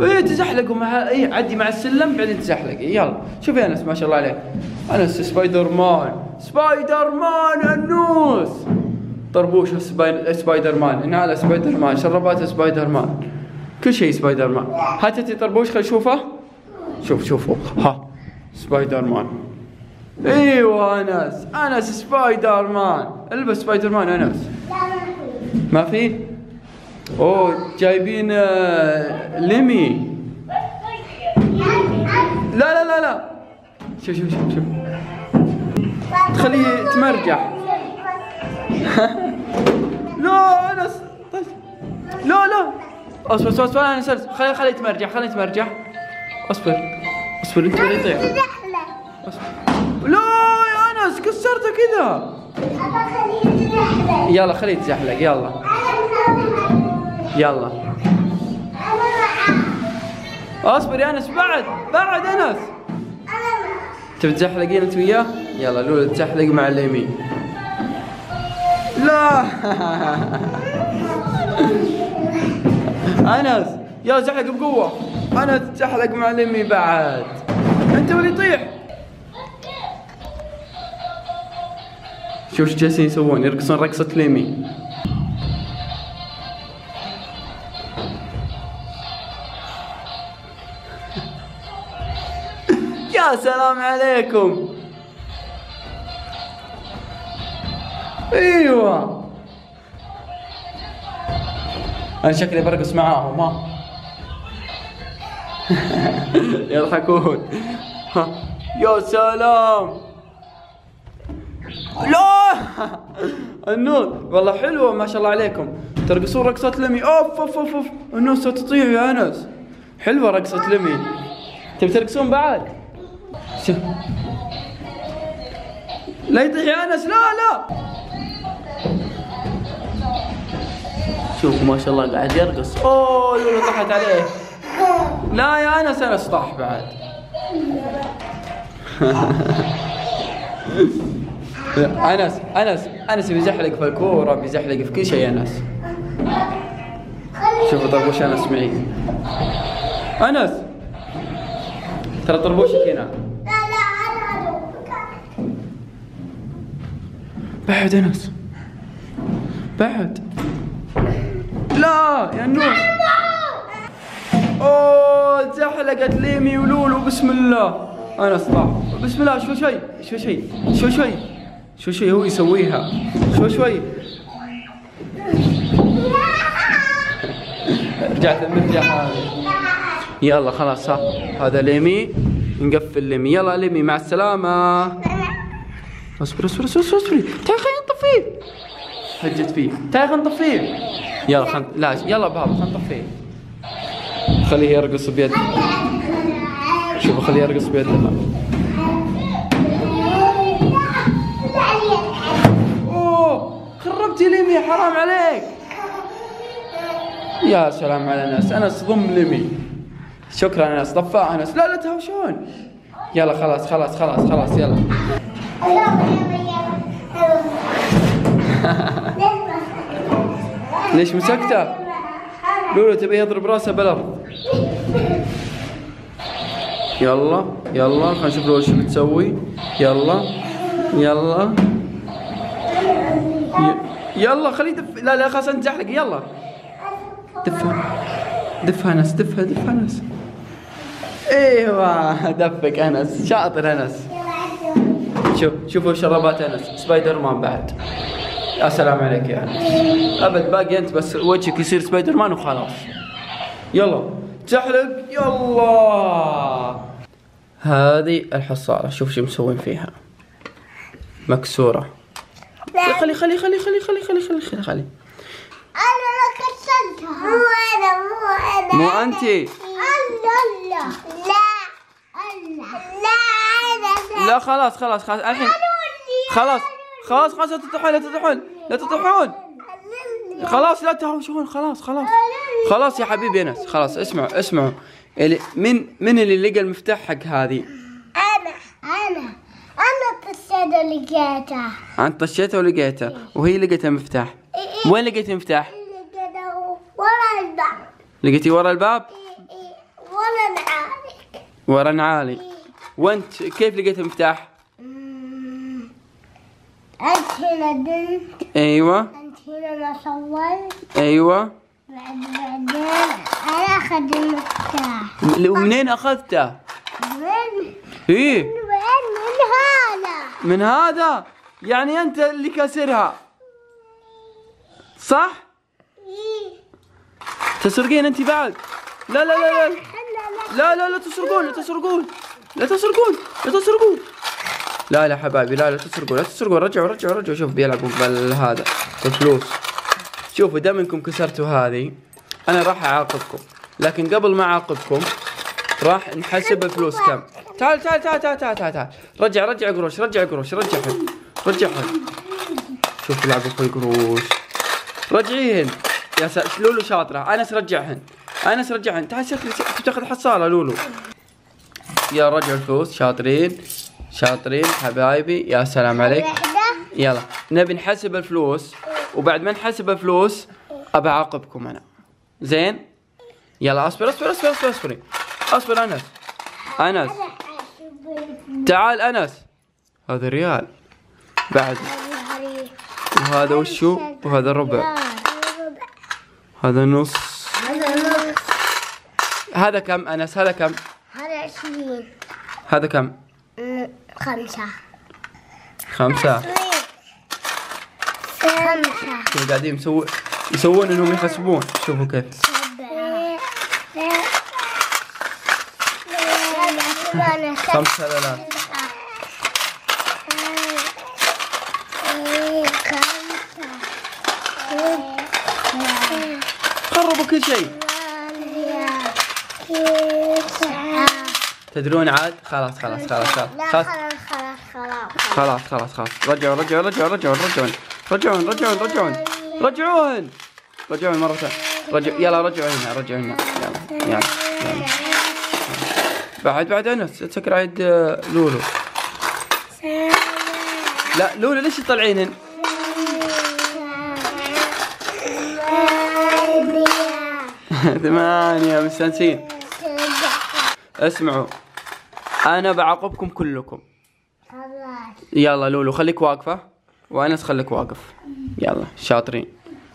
إيه تزحلقوا مع إيه عدي مع السلم بعدين تزحلق يلا شوف يا أنس ما شاء الله عليك. أنس سبايدر مان سبايدر مان أنوس. طربوش سباي... سبايدر مان نعال سبايدر مان شربات سبايدر مان كل شيء سبايدر مان هات أنت طربوش خل شوفه شوف شوفوا ها سبايدر مان إيوه أنس. أنس سبايدر مان البس سبايدر مان أنس. ما في؟ اوه جايبين آه، ليمي. لا لا لا لا. شوف شوف شوف شوف. تخليه يتمرجح لا انس طيب. لا لا. أصبر أصبر أصبر. أنا سلس خلي خليه يتمرجح خليه يتمرجح. أصبر أصبر. أنت ولا يطيح لا يا أنس كسرته كذا. يلا خليه يتزحلق. يلا. يلا. اصبر يا انس بعد بعد انس تبي تزحلقين انت وياه؟ يلا لولو تزحلق مع اليمين. لا. أنس يا زحلق بقوة. أنا تزحلق مع اليمين بعد. أنت واللي يطيح؟ شوف إيش جالسين يسوون يرقصون رقصة ليمي يا سلام عليكم. أيوه. أنا شكلي برقص معاهم ها. يضحكون. يا سلام. لا. النور. والله حلوة ما شاء الله عليكم. ترقصون رقصة لمي. أوف أوف أوف أوف. الناس تطيح يا أنس. حلوة رقصة لمي. تبي ترقصون بعد؟ شوف لا يطيح يا أنس لا لا. شوف ما شاء الله قاعد يرقص. أوه لولو طاحت عليه. لا يا أنس أنس طاح بعد. أنس أنس أنس بيزحلق في الكورة بيزحلق في كل شيء أنس. شوفوا طربوش أنس معي. أنس. ترى طربوشك هنا بعد انس بعد. لا يا نور. أوه زحلقت ليمي ولولو. بسم الله. انس طاح بسم الله. شو شوي شو شوي شو شوي شو شوي هو يسويها؟ شو شوي رجعت المرجع هذا يلا خلاص ها. هذا ليمي. نقفل ليمي. يلا ليمي مع السلامة. اصبر اصبر اصبر اصبر. تعال خلينا نطفيه هجت فيه. تعال خلينا نطفيه يلا خل لا يلا بابا خلينا نطفيه خليه يرقص بيده شوفوا خليه يرقص بيده اوه خربتي ليمي حرام عليك. يا سلام على انس أنس ضم ليمي. شكرا انس طفاء انس لا لا تهاوشون. يلا خلاص خلاص خلاص خلاص يلا. ليش مسكتة؟ لولو تبي يضرب راسه بالأرض. يلا يلا خلينا نشوف لولو شو بتسوي. يلا يلا. يلا خليه يدف. لا لا خلاص انت زحلق يلا. دفها. دفها انس دفها دفها انس أيوه دفك أنس شاطر أنس. شوف شوفوا شربات أنس سبايدر مان بعد. يا سلام عليك يا أنس. أبد باقي أنت بس وجهك يصير سبايدر مان وخلاص. يلا تحلق يلا. هذه الحصالة شوف شو مسوين فيها. مكسورة. خلي خلي خلي خلي خلي خلي خلي خلي خلي. أنا ما كسرتها. مو أنا مو أنا. مو أنتي. لا لا لا خلاص خلاص خلاص الحين خلاص خلاص خلاص لا تطيحون لا تطيحون لا تطيحون خلاص لا تهاوشون خلاص خلاص. خلاص يا حبيبي انس خلاص اسمعوا اسمعوا. اللي من من اللي لقى المفتاح حق هذه؟ أنا أنا أنا كسرت لقيتها أنت طشيتها ولقيتها وهي لقيت المفتاح. وين لقيت المفتاح؟ لقيتها ورا الباب. لقيتي ورا الباب؟ ورا نعالي. وانت كيف لقيت المفتاح. أنت هنا دنت أيوه. أنت هنا ما صورت. أيوه. بعد بعدين أنا أخذ المفتاح. ومنين أخذته؟ من إيه. من من هذا. من هذا؟ يعني أنت اللي كسرها. صح؟ إيه. تسرقين أنت بعد؟ لا لا لا لا. لا لا لا تسرقون لا تسرقون لا تسرقون لا تسرقون. لا لا حبايبي لا لا تسرقون لا تسرقون. رجعوا رجعوا رجعوا. شوف بيلعبوا بالهذا بالفلوس. شوفوا دام انكم كسرتوا هذه. أنا راح أعاقبكم لكن قبل ما أعاقبكم راح نحسب الفلوس كم. تعال تعال تعال تعال تعال تعال, تعال. رجع رجع قروش رجع قروش رجعهن رجعهن شوف يلعبوا في القروش رجعيهن يا سا... لولو شاطرة أنس رجعهن انس رجعهن تعال شكلي تاخذ حصالة لولو. يا رجعوا الفلوس شاطرين. شاطرين حبايبي. يا سلام عليك. يلا. نبي نحسب الفلوس. وبعد ما نحسب الفلوس أبى أعاقبكم أنا. زين؟ يلا أصبر أصبر أصبر أصبر اصبري أصبر أنس. أنس. تعال أنس. هذا ريال. بعد. وهذا وشو؟ وهذا ربع. هذا نص. هذا كم أنس؟ هذا كم؟ هذا عشرين. هذا كم؟ خمسة. خمسة. خمسة. قاعدين يسوون يسوون إنهم يحسبون. شوفوا كيف. خمسة لا لا. خربوا كل شيء. تدرون عاد؟ خلاص خلاص خلاص خلاص. لا خلاص. خلاص خلاص خلاص. رجعوا رجعوا رجعوا رجعوا رجعوا. رجعون رجعون! رجعون رجعوهن رجعوهن مرة ثانية. رجع يلا رجعوا هنا رجعوا هنا. يلا يلا يلا. بعد بعد أنس تسكر عيد آه، لولو. لا لولو ليش تطلعينهن؟ ثمانية مستانسين. اسمعوا. أنا بعاقبكم كلكم. يلا لولو خليك واقفة. وأنس خليك واقف. يلا شاطرين.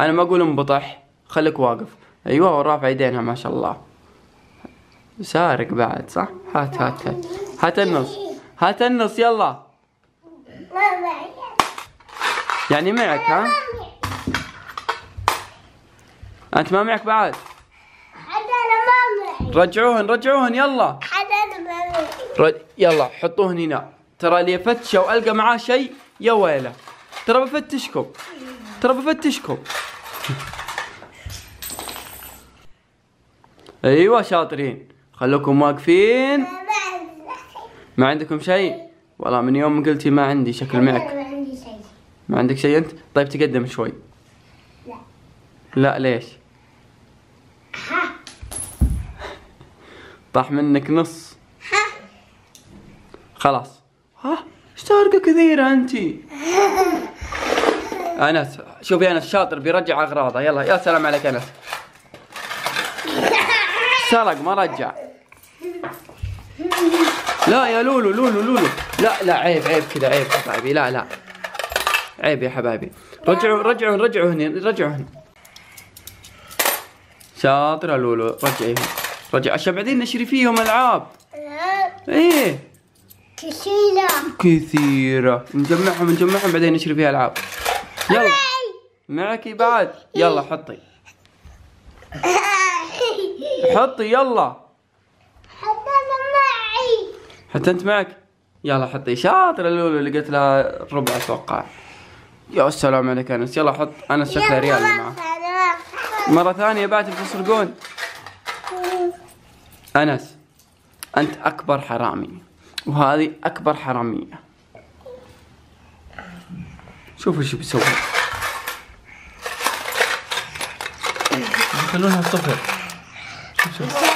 أنا ما أقول انبطح خليك واقف. أيوه ورافع يدينها ما شاء الله. سارق بعد صح؟ هات هات هات. هات النص. هات النص يلا. يعني معك ها؟ أنت ما معك بعد؟ رجعوهن رجعوهن يلا. رج... يلا حطوهن هنا. ترى اللي يفتش أو ألقى معاه شيء يا ويله. ترى بفتشكم. ترى بفتشكم. أيوه شاطرين. خلوكم واقفين. ما عندكم شيء؟ والله من يوم قلتي ما عندي شكل معك. ما عندك شيء أنت؟ طيب تقدم شوي. لا. لا ليش؟ طاح منك نص. خلاص. ها؟ إيش سارقه كثيرة انتي أنس شوفي أنس شاطر بيرجع أغراضه. يلا يا سلام عليك أنس. سرق ما رجع. لا يا لولو لولو لولو. لا لا عيب عيب كذا عيب حبايبي. لا لا. عيب يا حبايبي. رجعوا رجعوا رجعوا هنا رجعوا هنا. شاطرة لولو رجعي هنا. رجع عشان بعدين نشري فيهم ألعاب. إيه. كثيرة. كثيرة. نجمعهم نجمعهم بعدين نشري فيها ألعاب. يلا. معك بعد يلا حطي. حطي يلا. حتى أنا معي. حتى أنت معك؟ يلا حطي. شاطرة لولو اللي قلت لها ربع أتوقع. يا السلام عليك أنس. يلا حط. أنس شكله ريال معه مرة ثانية بعد تسرقون أنس أنت أكبر حرامي وهذه أكبر حرامية. شوفوا شو بيسوي يخلونها صفر. شوف شوف.